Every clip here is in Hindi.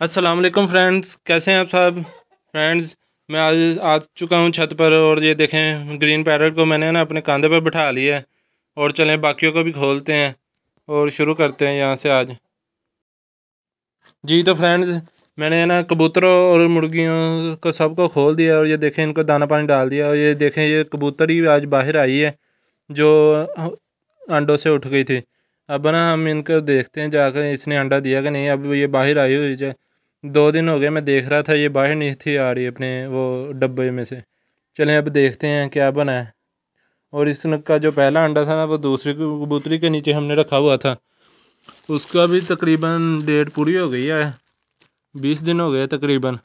अस्सलाम वालेकुम फ्रेंड्स कैसे हैं आप सब? फ्रेंड्स मैं आज आ चुका हूँ छत पर और ये देखें ग्रीन पैरट को मैंने ना अपने कंधे पर बिठा लिया है। और चलें, बाकियों को भी खोलते हैं और शुरू करते हैं यहाँ से आज। जी तो फ्रेंड्स मैंने ना कबूतरों और मुर्गियों को सबको खोल दिया और ये देखें, इनको दाना पानी डाल दिया। और ये देखें, ये कबूतर ही आज बाहर आई है, जो अंडों से उठ गई थी। अब ना हम इनको देखते हैं जाकर, इसने अंडा दिया कि नहीं? अब ये बाहर आई हुई है। दो दिन हो गए, मैं देख रहा था, ये बाहर नहीं थी आ रही अपने वो डब्बे में से। चलें, अब देखते हैं क्या बना है। और इसका जो पहला अंडा था ना, वो दूसरी कबूतरी के नीचे हमने रखा हुआ था। उसका भी तकरीबन डेट पूरी हो गई है, बीस दिन हो गए तकरीबन।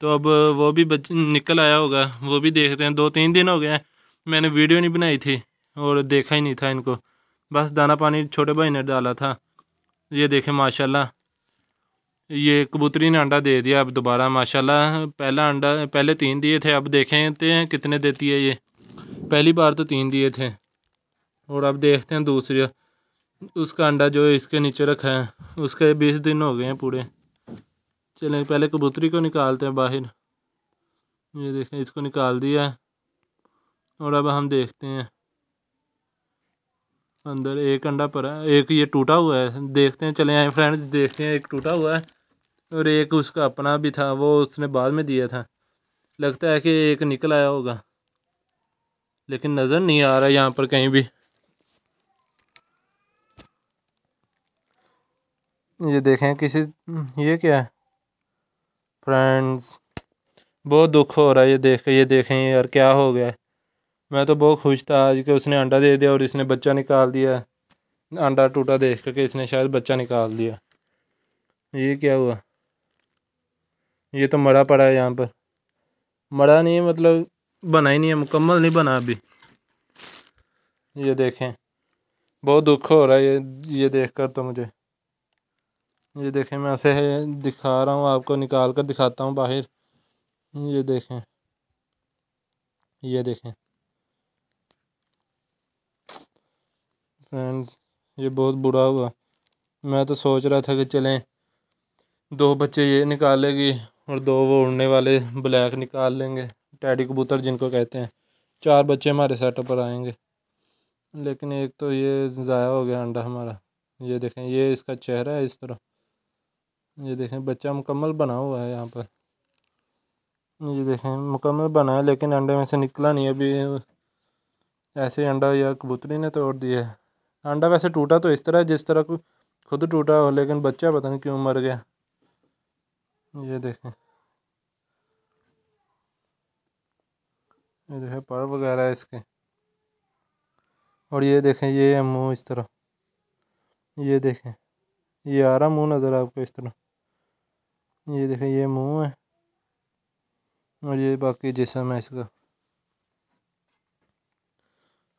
तो अब वो भी बच, निकल आया होगा, वो भी देखते हैं। दो तीन दिन हो गए हैं, मैंने वीडियो नहीं बनाई थी और देखा ही नहीं था इनको। बस दाना पानी छोटे भाई ने डाला था। ये देखें, माशाल्लाह। ये कबूतरी ने अंडा दे दिया अब दोबारा, माशाल्लाह। पहला अंडा, पहले तीन दिए थे, अब देखें हैं कितने देती है ये। पहली बार तो तीन दिए थे। और अब देखते हैं दूसरी। उसका अंडा जो इसके नीचे रखा है। उसके बीस दिन हो गए हैं पूरे। चलें, पहले कबूतरी को निकालते हैं बाहर। ये देखें, इसको निकाल दिया। और अब हम देखते हैं। अंदर एक अंडा पर एक ये टूटा हुआ है। देखते हैं, चले आए फ्रेंड्स, देखते हैं, एक टूटा हुआ है। और एक उसका अपना भी था, वो उसने बाद में दिया था। लगता है कि एक निकल आया होगा। लेकिन नज़र नहीं आ रहा यहाँ पर कहीं भी। ये देखें किसी, ये क्या है? फ्रेंड्स बहुत दुख हो रहा है ये देख, ये देखें यार, क्या हो गया मैं तो बहुत खुश था आज कि उसने अंडा दे दिया और इसने बच्चा निकाल दिया। अंडा टूटा देख करके इसने शायद बच्चा निकाल दिया। ये क्या हुआ? ये तो मरा पड़ा है यहाँ पर। मरा नहीं है मतलब बना ही नहीं है, मुकम्मल नहीं बना अभी। ये देखें, बहुत दुख हो रहा है ये ये देख कर तो मुझे। ये देखें, मैं ऐसे दिखा रहा हूँ, आपको निकाल कर दिखाता हूँ बाहर। ये देखें ये देखें। फ्रेंड्स, ये बहुत बुरा हुआ। मैं तो सोच रहा था कि चलें, दो बच्चे ये निकालेगी और दो वो उड़ने वाले ब्लैक निकाल लेंगे। टैडी कबूतर जिनको कहते हैं। चार बच्चे हमारे सेटअप पर आएँगे। लेकिन एक तो ये ज़ाया हो गया अंडा हमारा। ये देखें, ये इसका चेहरा है इस तरह। ये देखें, बच्चा मुकम्मल बना हुआ है यहाँ पर। ये देखें, मुकम्मल बना है, लेकिन अंडे में से निकला नहीं अभी ऐसे अंडा या कबूतरी ने तोड़ दिया है। अंडा वैसे टूटा तो इस तरह, जिस तरह खुद टूटा हो, लेकिन बच्चा पता नहीं क्यों मर गया। ये देखें। ये देखें पर वगैरह है इसके। और ये देखें, ये है मुँह इस तरह ये देखें, ये आ रहा मुँह नज़र आपको इस तरह ये देखें, ये मुँह है। और ये बाकी जिसम है इसका।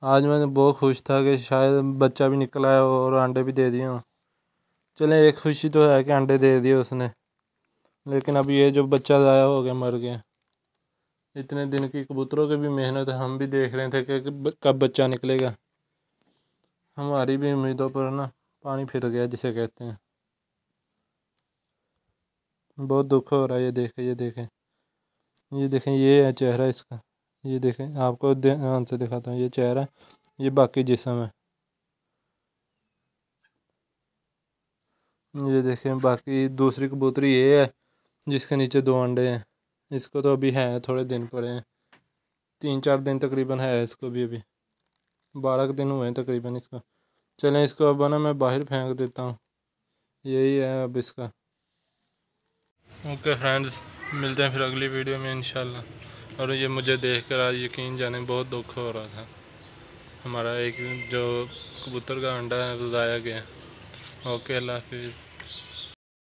आज मैं बहुत खुश था कि शायद बच्चा भी निकला है और अंडे भी दे दिए हों। चलें, एक खुशी तो है कि अंडे दे दिए उसने। लेकिन अब ये जो बच्चा ज़ाया हो गया, मर गया। इतने दिन की कबूतरों की भी मेहनत हम भी देख रहे थे कि कब बच्चा निकलेगा। हमारी भी उम्मीदों पर ना पानी फिर गया, जिसे कहते हैं। बहुत दुख हो रहा है, ये देखें ये देखें। ये देखें, ये है चेहरा इसका। ये देखें, आपको ध्यान से दिखाता हूँ। ये चेहरा, ये बाकी जिसम है। ये देखें, बाकी दूसरी कबूतरी ये है। जिसके नीचे दो अंडे हैं। इसको तो अभी है थोड़े दिन पड़े हैं तीन चार दिन तकरीबन है इसको भी अभी। बारह दिन हुए हैं तकरीबन इसको। चलें, इसको अब ना मैं बाहर फेंक देता हूँ। यही है अब इसका। ओके फ्रेंड्स, मिलते हैं फिर अगली वीडियो में इंशाल्लाह। और ये मुझे देख कर आज यकीन जाने बहुत दुख हो रहा था। हमारा एक जो कबूतर का अंडा है वो ज़ाया गया। ओके, अल्लाह हाफिज़।